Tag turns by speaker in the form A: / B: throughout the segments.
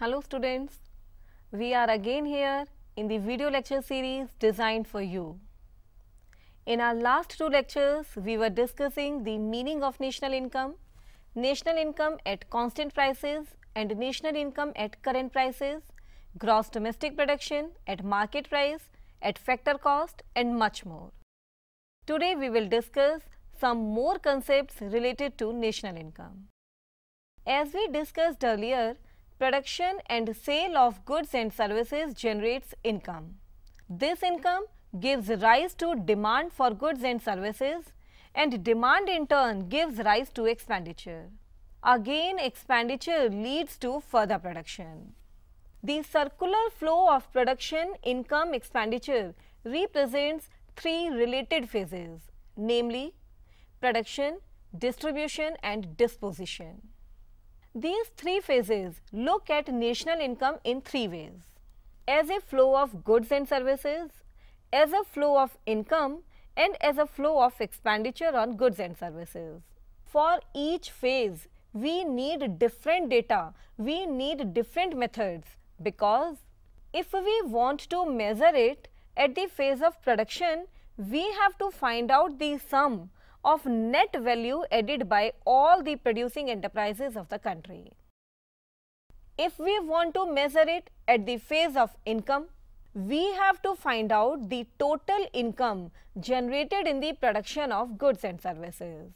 A: Hello students, we are again here in the video lecture series designed for you. In our last two lectures, we were discussing the meaning of national income, national income at constant prices and national income at current prices, gross domestic production at market price, at factor cost and much more. Today we will discuss some more concepts related to national income. As we discussed earlier, production and sale of goods and services generates income. This income gives rise to demand for goods and services and demand in turn gives rise to expenditure. Again expenditure leads to further production. The circular flow of production, income, expenditure represents three related phases namely production, distribution and disposition. These three phases look at national income in three ways. As a flow of goods and services, as a flow of income and as a flow of expenditure on goods and services. For each phase, we need different data, we need different methods because if we want to measure it at the phase of production, we have to find out the sum of net value added by all the producing enterprises of the country. If we want to measure it at the phase of income, we have to find out the total income generated in the production of goods and services.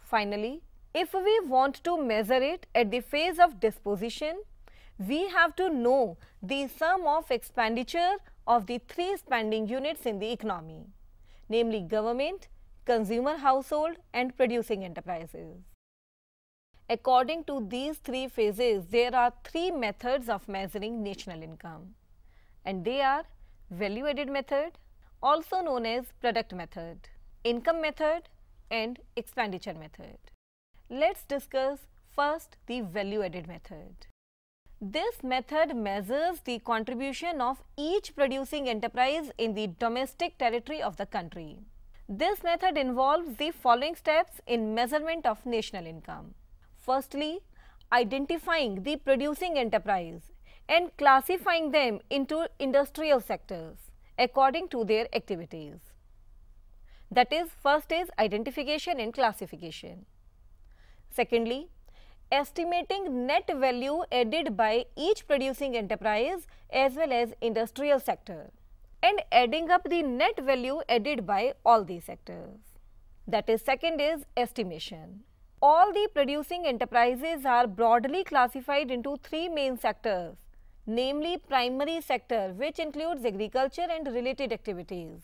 A: Finally, if we want to measure it at the phase of disposition, we have to know the sum of expenditure of the three spending units in the economy, namely government, consumer household and producing enterprises. According to these three phases, there are three methods of measuring national income and they are value added method also known as product method, income method and expenditure method. Let's discuss first the value added method. This method measures the contribution of each producing enterprise in the domestic territory of the country. This method involves the following steps in measurement of national income. Firstly, identifying the producing enterprise and classifying them into industrial sectors according to their activities. That is, first is identification and classification. Secondly, estimating net value added by each producing enterprise as well as industrial sector and adding up the net value added by all these sectors. That is second is estimation. All the producing enterprises are broadly classified into three main sectors namely primary sector which includes agriculture and related activities,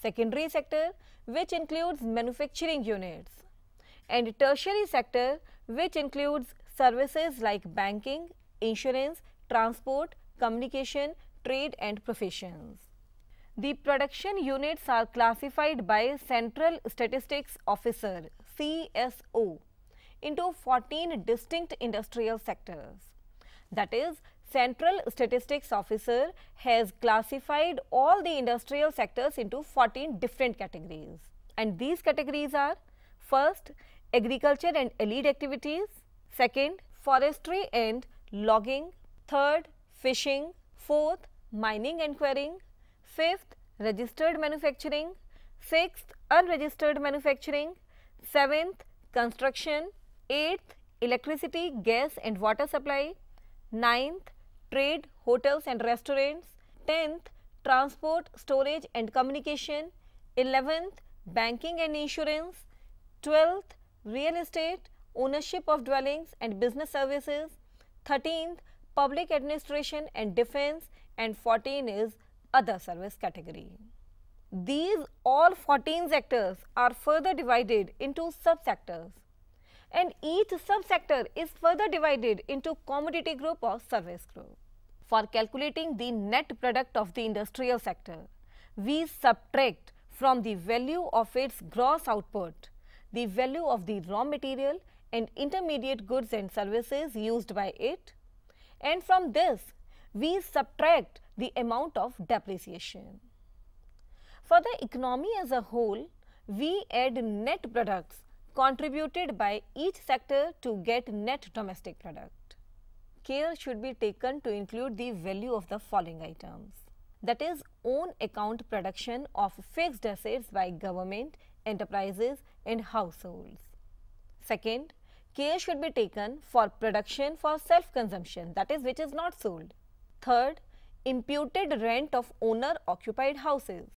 A: secondary sector which includes manufacturing units and tertiary sector which includes services like banking, insurance, transport, communication, trade and professions. The production units are classified by Central Statistics Officer CSO into 14 distinct industrial sectors. That is, Central Statistics Officer has classified all the industrial sectors into 14 different categories. And these categories are first, agriculture and allied activities, second, forestry and logging, third, fishing, fourth, mining and quarrying, fifth, registered manufacturing, sixth, unregistered manufacturing, seventh, construction, eighth, electricity, gas and water supply, ninth, trade, hotels and restaurants, 10th, transport, storage and communication, 11th, banking and insurance, 12th, real estate, ownership of dwellings and business services, 13th, public administration and defense. And 14 is other service category. These all 14 sectors are further divided into subsectors and each subsector is further divided into commodity group or service group. For calculating the net product of the industrial sector, we subtract from the value of its gross output the value of the raw material and intermediate goods and services used by it and from this we subtract the amount of depreciation. For the economy as a whole, we add net products contributed by each sector to get net domestic product. care should be taken to include the value of the following items. That is own account production of fixed assets by government, enterprises and households. Second, care should be taken for production for self-consumption that is which is not sold. Third, imputed rent of owner occupied houses.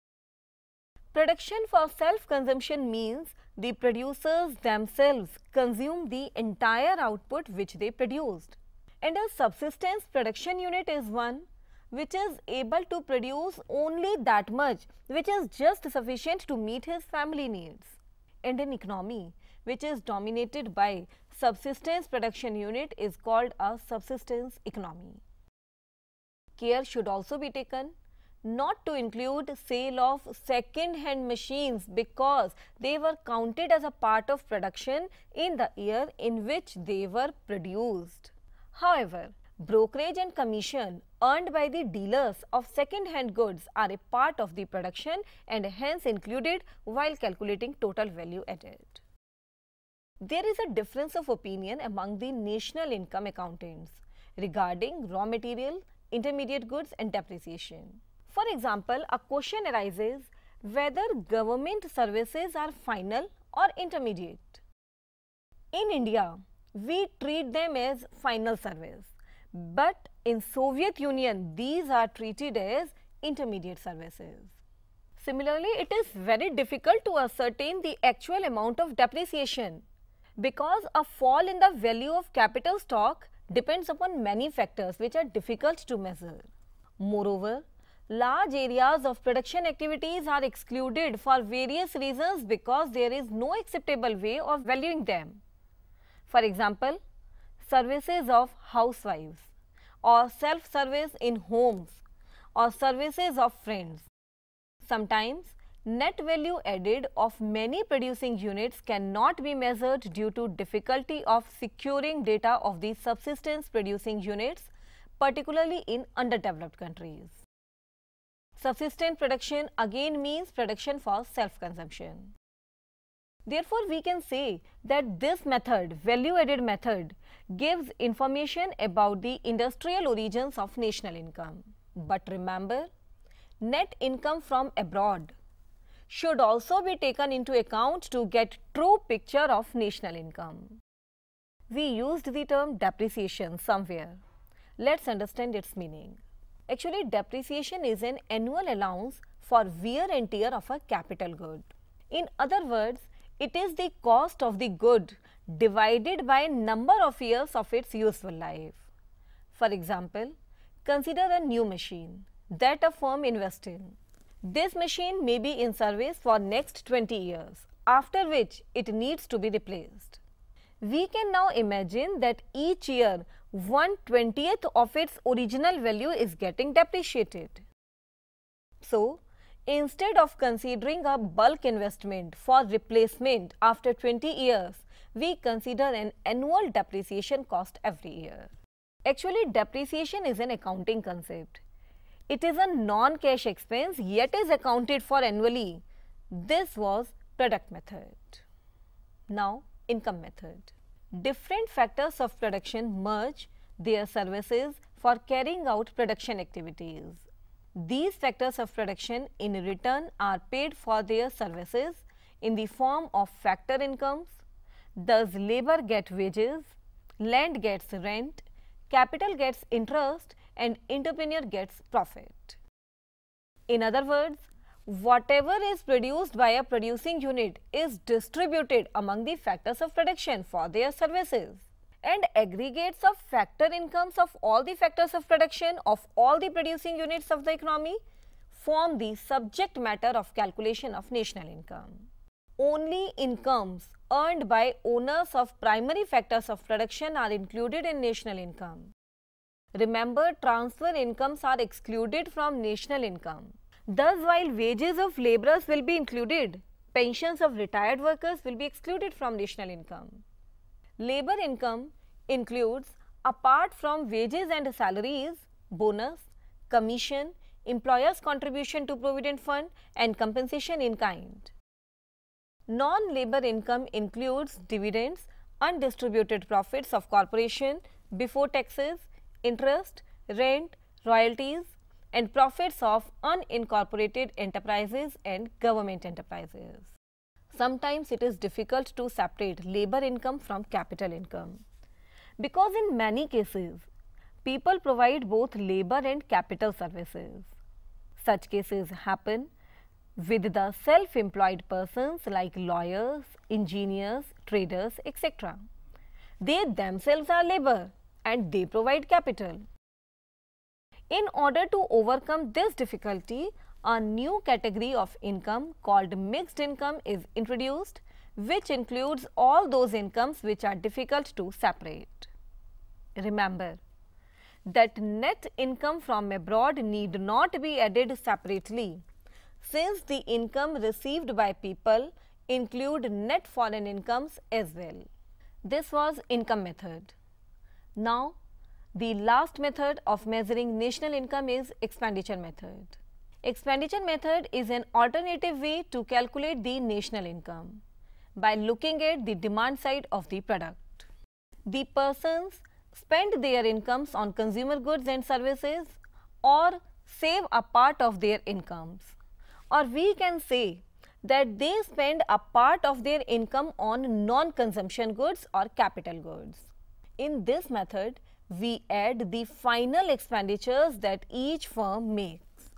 A: Production for self-consumption means the producers themselves consume the entire output which they produced. And a subsistence production unit is one which is able to produce only that much which is just sufficient to meet his family needs. And an economy which is dominated by subsistence production unit is called a subsistence economy. Care should also be taken not to include sale of second hand machines because they were counted as a part of production in the year in which they were produced. However, brokerage and commission earned by the dealers of second hand goods are a part of the production and hence included while calculating total value added. There is a difference of opinion among the national income accountants regarding raw material, intermediate goods and depreciation. For example, a question arises whether government services are final or intermediate. In India, we treat them as final service, but in Soviet Union, these are treated as intermediate services. Similarly, it is very difficult to ascertain the actual amount of depreciation because a fall in the value of capital stock depends upon many factors which are difficult to measure. Moreover, large areas of production activities are excluded for various reasons because there is no acceptable way of valuing them. For example, services of housewives or self-service in homes or services of friends. Sometimes, net value added of many producing units cannot be measured due to difficulty of securing data of the subsistence producing units, particularly in underdeveloped countries. Subsistence production again means production for self-consumption. Therefore, we can say that this method, value added method, gives information about the industrial origins of national income. But remember, net income from abroad should also be taken into account to get true picture of national income. We used the term depreciation somewhere. Let's understand its meaning. Actually, depreciation is an annual allowance for wear and tear of a capital good. In other words, it is the cost of the good divided by number of years of its useful life. For example, consider a new machine that a firm invests in. This machine may be in service for next 20 years, after which it needs to be replaced. We can now imagine that each year 1 20th of its original value is getting depreciated. So, instead of considering a bulk investment for replacement after 20 years, we consider an annual depreciation cost every year. Actually, depreciation is an accounting concept. It is a non-cash expense yet is accounted for annually. This was product method. Now, income method different factors of production merge their services for carrying out production activities. These factors of production in return are paid for their services in the form of factor incomes. Thus, labor get wages, land gets rent, capital gets interest and entrepreneur gets profit. In other words, whatever is produced by a producing unit is distributed among the factors of production for their services and aggregates of factor incomes of all the factors of production of all the producing units of the economy form the subject matter of calculation of national income. Only incomes earned by owners of primary factors of production are included in national income. Remember, transfer incomes are excluded from national income. Thus, while wages of labourers will be included, pensions of retired workers will be excluded from national income. Labour income includes apart from wages and salaries, bonus, commission, employer's contribution to provident fund and compensation in kind. Non-labor income includes dividends, undistributed profits of corporation before taxes, interest, rent, royalties and profits of unincorporated enterprises and government enterprises. Sometimes it is difficult to separate labor income from capital income because in many cases people provide both labor and capital services. Such cases happen with the self-employed persons like lawyers, engineers, traders, etc. They themselves are labor and they provide capital. In order to overcome this difficulty, a new category of income called mixed income is introduced which includes all those incomes which are difficult to separate. Remember that net income from abroad need not be added separately since the income received by people include net foreign incomes as well. This was income method. Now, the last method of measuring national income is expenditure method. Expenditure method is an alternative way to calculate the national income by looking at the demand side of the product. The persons spend their incomes on consumer goods and services or save a part of their incomes or we can say that they spend a part of their income on non-consumption goods or capital goods. In this method, we add the final expenditures that each firm makes.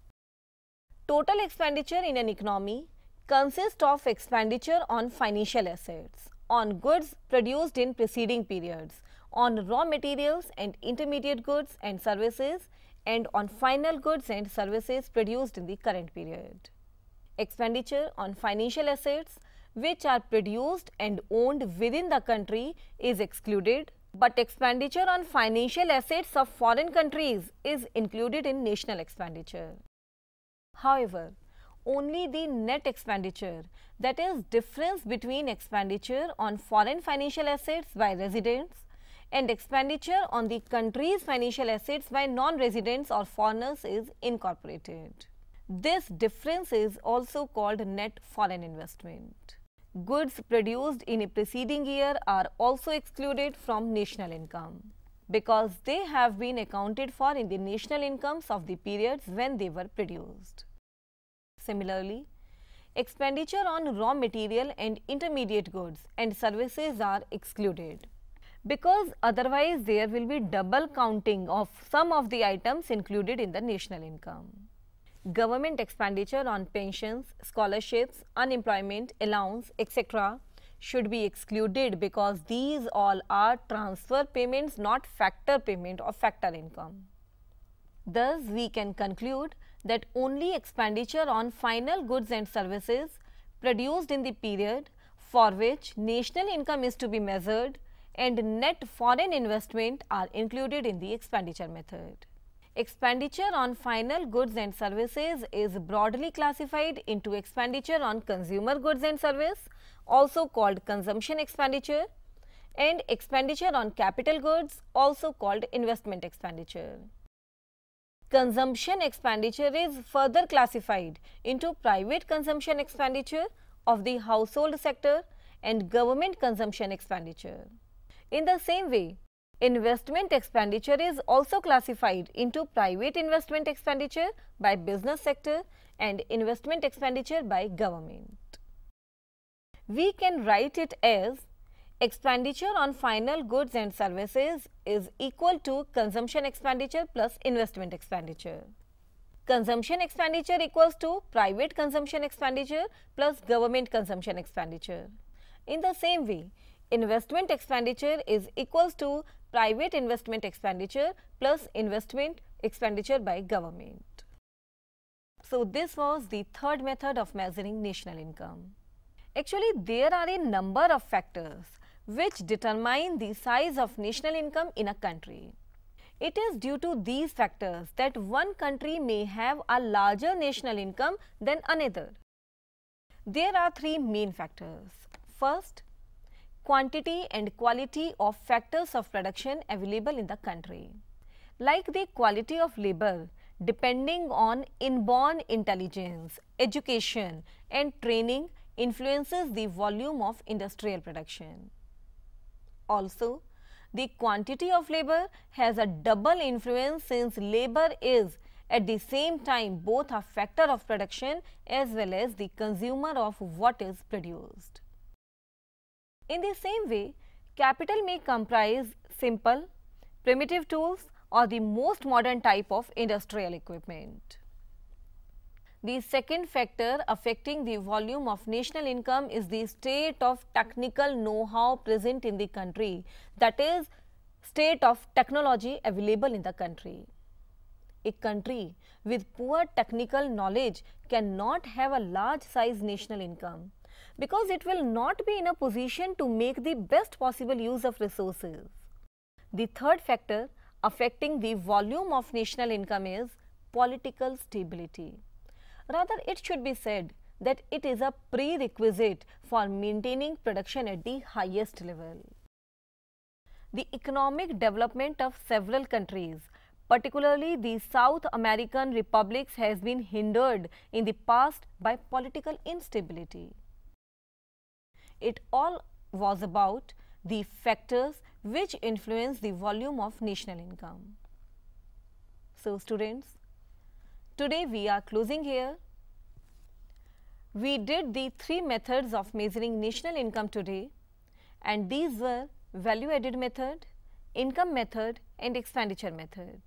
A: Total expenditure in an economy consists of expenditure on financial assets, on goods produced in preceding periods, on raw materials and intermediate goods and services, and on final goods and services produced in the current period. Expenditure on financial assets which are produced and owned within the country is excluded but expenditure on financial assets of foreign countries is included in national expenditure. However, only the net expenditure that is difference between expenditure on foreign financial assets by residents and expenditure on the country's financial assets by non-residents or foreigners is incorporated. This difference is also called net foreign investment goods produced in a preceding year are also excluded from national income because they have been accounted for in the national incomes of the periods when they were produced. Similarly, expenditure on raw material and intermediate goods and services are excluded because otherwise there will be double counting of some of the items included in the national income government expenditure on pensions, scholarships, unemployment, allowance, etc. should be excluded because these all are transfer payments not factor payment or factor income. Thus, we can conclude that only expenditure on final goods and services produced in the period for which national income is to be measured and net foreign investment are included in the expenditure method. Expenditure on final goods and services is broadly classified into expenditure on consumer goods and service, also called consumption expenditure, and expenditure on capital goods, also called investment expenditure. Consumption expenditure is further classified into private consumption expenditure of the household sector and government consumption expenditure. In the same way, Investment expenditure is also classified into private investment expenditure by business sector and investment expenditure by government. We can write it as expenditure on final goods and services is equal to consumption expenditure plus investment expenditure. Consumption expenditure equals to private consumption expenditure plus government consumption expenditure. In the same way, investment expenditure is equals to private investment expenditure plus investment expenditure by government. So, this was the third method of measuring national income. Actually, there are a number of factors which determine the size of national income in a country. It is due to these factors that one country may have a larger national income than another. There are three main factors. First, quantity and quality of factors of production available in the country. Like the quality of labor, depending on inborn intelligence, education and training influences the volume of industrial production. Also, The quantity of labor has a double influence since labor is at the same time both a factor of production as well as the consumer of what is produced. In the same way, capital may comprise simple, primitive tools or the most modern type of industrial equipment. The second factor affecting the volume of national income is the state of technical know-how present in the country, that is, state of technology available in the country. A country with poor technical knowledge cannot have a large size national income because it will not be in a position to make the best possible use of resources. The third factor affecting the volume of national income is political stability. Rather, it should be said that it is a prerequisite for maintaining production at the highest level. The economic development of several countries, particularly the South American republics has been hindered in the past by political instability. It all was about the factors which influence the volume of national income. So students, today we are closing here. We did the three methods of measuring national income today and these were value added method, income method and expenditure method.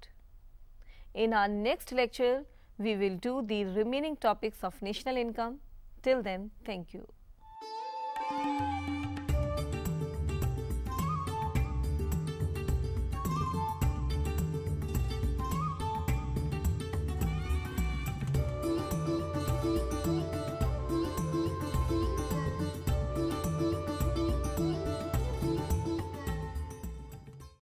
A: In our next lecture, we will do the remaining topics of national income. Till then, thank you. Thank you.